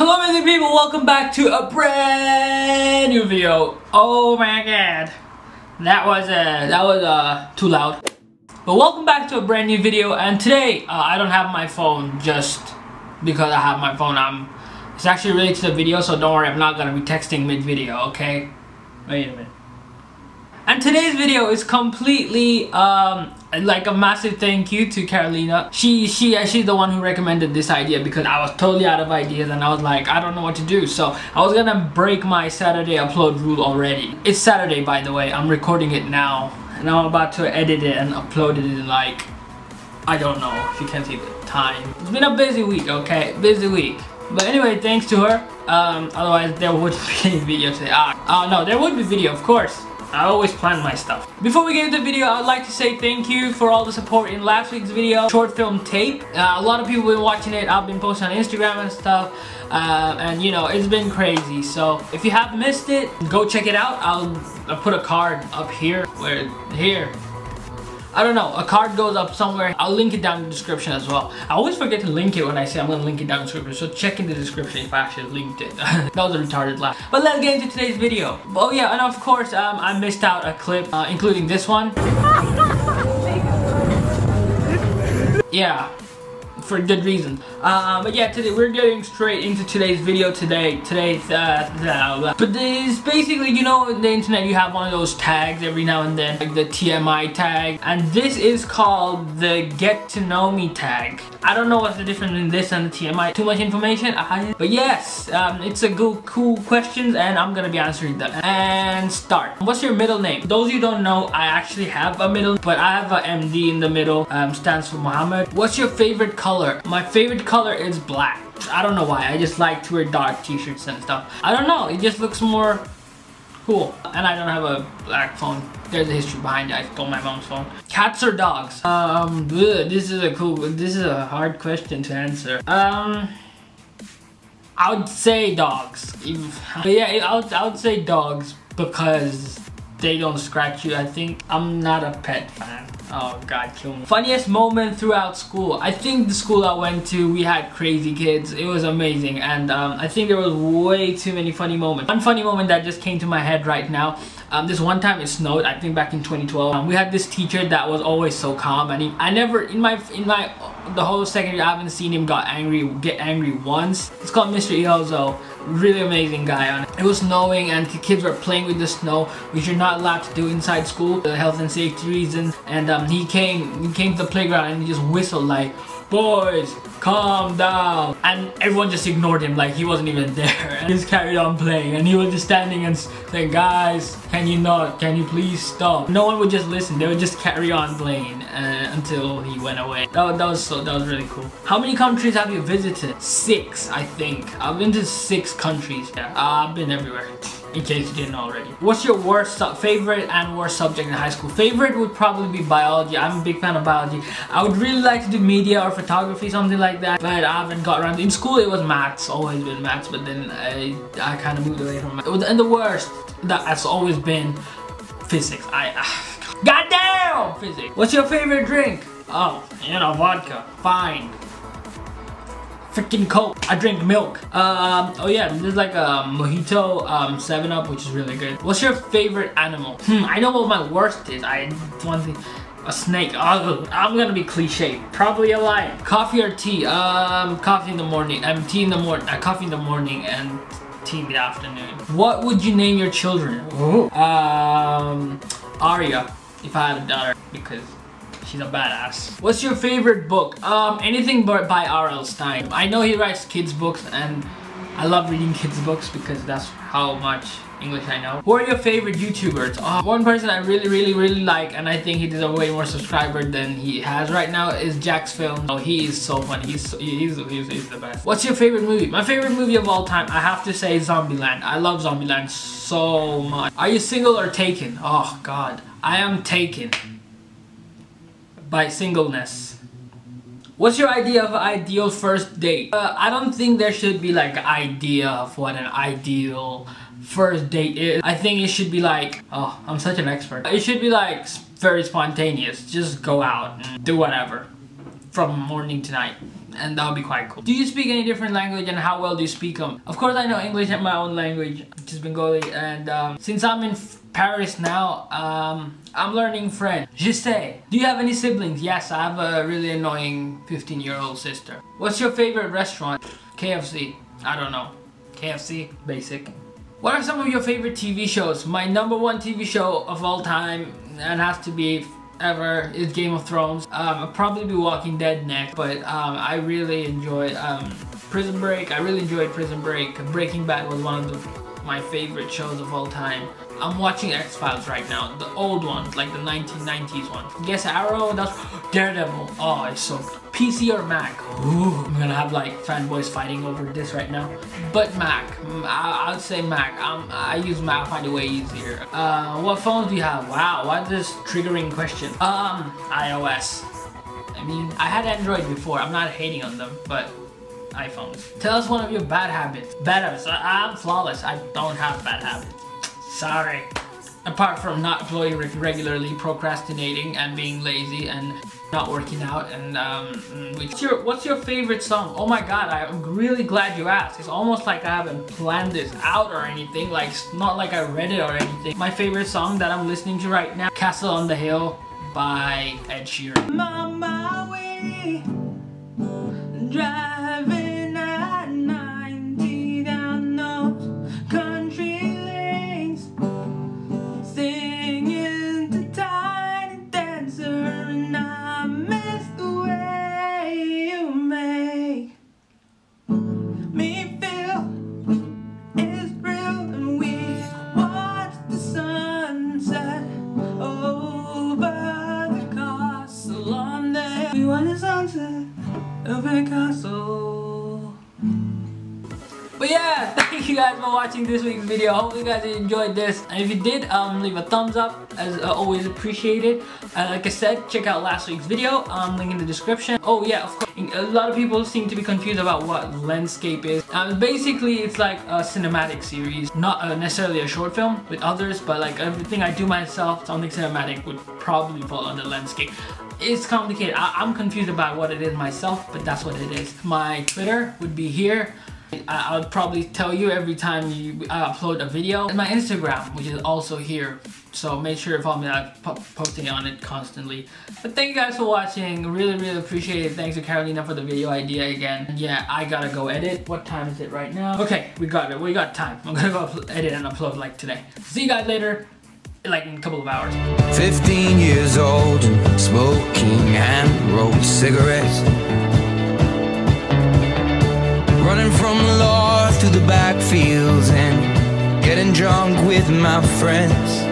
Hello amazing people, welcome back to a brand new video. Oh my god. That was uh that was uh too loud. But welcome back to a brand new video and today uh, I don't have my phone just because I have my phone. I'm it's actually related to the video so don't worry I'm not gonna be texting mid video, okay? Wait a minute. And today's video is completely um, like a massive thank you to Karolina. She she she's the one who recommended this idea because I was totally out of ideas and I was like I don't know what to do. So I was gonna break my Saturday upload rule already. It's Saturday by the way. I'm recording it now and I'm about to edit it and upload it in like I don't know if you can see the time. It's been a busy week, okay? Busy week. But anyway, thanks to her. Um, otherwise there wouldn't be video today. Ah, oh no, there would be video, of course. I always plan my stuff. Before we get into the video, I'd like to say thank you for all the support in last week's video, short film tape. Uh, a lot of people been watching it. I've been posting on Instagram and stuff. Uh, and you know, it's been crazy. So if you have missed it, go check it out. I'll, I'll put a card up here, where, here, I don't know, a card goes up somewhere. I'll link it down in the description as well. I always forget to link it when I say I'm gonna link it down in the description, so check in the description if I actually linked it. that was a retarded laugh. But let's get into today's video. Oh yeah, and of course, um, I missed out a clip, uh, including this one. yeah, for good reason. Uh, but yeah, today we're getting straight into today's video today. Today's uh, uh, but it's basically you know the internet you have one of those tags every now and then, like the TMI tag, and this is called the Get to Know Me tag. I don't know what's the difference in this and the TMI. Too much information, but yes, um, it's a good, cool questions, and I'm gonna be answering them. And start. What's your middle name? Those you don't know, I actually have a middle, but I have a MD in the middle. Um, stands for Muhammad. What's your favorite color? color. My favorite color is black. I don't know why. I just like to wear dark t-shirts and stuff. I don't know. It just looks more cool. And I don't have a black phone. There's a history behind it. I stole my mom's phone. Cats or dogs? Um, ugh, this is a cool, this is a hard question to answer. Um, I would say dogs. But yeah, I would, I would say dogs because they don't scratch you. I think I'm not a pet fan. Oh god, kill me. Funniest moment throughout school. I think the school I went to, we had crazy kids. It was amazing and um, I think there was way too many funny moments. One funny moment that just came to my head right now. Um, this one time it snowed, I think back in 2012. Um, we had this teacher that was always so calm and he, I never, in my, in my, the whole second year I haven't seen him got angry, get angry once. It's called Mr. Iozo really amazing guy it. Was snowing and the kids were playing with the snow, which you're not allowed to do inside school, for health and safety reasons. And um, he came, he came to the playground and he just whistled like, boys, calm down. And everyone just ignored him like he wasn't even there. And he just carried on playing and he was just standing and saying, guys, can you not, can you please stop? No one would just listen, they would just carry on playing uh, until he went away. That, that was so, that was really cool. How many countries have you visited? Six, I think. I've been to six countries. Yeah, I've been everywhere in case you didn't already. What's your worst favorite and worst subject in high school? Favorite would probably be biology. I'm a big fan of biology. I would really like to do media or photography, something like that, but I haven't got around. In school, it was maths, always been maths, but then I, I kind of moved away from it. And the worst, that has always been physics. I, uh, goddamn physics. What's your favorite drink? Oh, you know, vodka. Fine freaking coke. I drink milk. Um, oh yeah, there's like a mojito um, 7-Up, which is really good. What's your favorite animal? Hmm, I know what my worst is. I one thing. A snake. Oh, I'm gonna be cliche. Probably a lion. Coffee or tea? Um, coffee in the morning. I'm um, tea in the morning. Uh, coffee in the morning and tea in the afternoon. What would you name your children? Ooh. Um, Arya, if I had a daughter, because She's a badass. What's your favorite book? Um, anything but by R.L. Stine. I know he writes kids books and I love reading kids books because that's how much English I know. Who are your favorite YouTubers? Oh, one person I really, really, really like and I think he deserves way more subscribers than he has right now is Jack's Film. Oh, he is so funny. He's, he's, he's, he's the best. What's your favorite movie? My favorite movie of all time, I have to say Zombieland. I love Zombieland so much. Are you single or taken? Oh, God. I am taken by singleness. What's your idea of ideal first date? Uh, I don't think there should be like idea of what an ideal first date is. I think it should be like, oh, I'm such an expert. It should be like very spontaneous. Just go out and do whatever from morning to night. And that would be quite cool. Do you speak any different language and how well do you speak them? Of course I know English and my own language, which is Bengali, and um, since I'm in Paris now, um, I'm learning French. Je sais. Do you have any siblings? Yes, I have a really annoying 15 year old sister. What's your favorite restaurant? KFC. I don't know. KFC, basic. What are some of your favorite TV shows? My number one TV show of all time, and has to be ever is Game of Thrones. Um, I'll probably be Walking Dead next, but um, I really enjoyed um, Prison Break. I really enjoyed Prison Break. Breaking Bad was one of the, my favorite shows of all time. I'm watching X-Files right now, the old ones, like the 1990s one. Guess Arrow, that's Daredevil. Oh, it's so PC or Mac. Ooh, I'm gonna have like fanboys fighting over this right now. But Mac, mm, I, would say Mac. Um, I use Mac, find it way easier. Uh, what phones do you have? Wow, what this triggering question? Um, iOS. I mean, I had Android before. I'm not hating on them, but iPhones. Tell us one of your bad habits. Bad habits. I, I'm flawless. I don't have bad habits. Sorry. Apart from not uploading regularly, procrastinating, and being lazy, and not working out, and um, what's your what's your favorite song? Oh my God, I'm really glad you asked. It's almost like I haven't planned this out or anything. Like it's not like I read it or anything. My favorite song that I'm listening to right now, "Castle on the Hill" by Ed Sheeran. My way, driving. castle. But yeah, thank you guys for watching this week's video. I Hope you guys enjoyed this. And if you did, um, leave a thumbs up, as uh, always appreciate it. And like I said, check out last week's video, um, link in the description. Oh yeah, of course, a lot of people seem to be confused about what Landscape is. Um, basically, it's like a cinematic series, not uh, necessarily a short film with others, but like everything I do myself, something cinematic would probably fall under Landscape it's complicated. I am confused about what it is myself, but that's what it is. My Twitter would be here. I, would probably tell you every time you I upload a video. And my Instagram, which is also here. So make sure to follow me. I'm posting on it constantly. But thank you guys for watching. Really, really appreciate it. Thanks to Karolina for the video idea again. Yeah, I gotta go edit. What time is it right now? Okay, we got it. We got time. I'm gonna go edit and upload like today. See you guys later like in a couple of hours. 15 years old, smoking and rolled cigarettes. Running from the law through the backfields and getting drunk with my friends.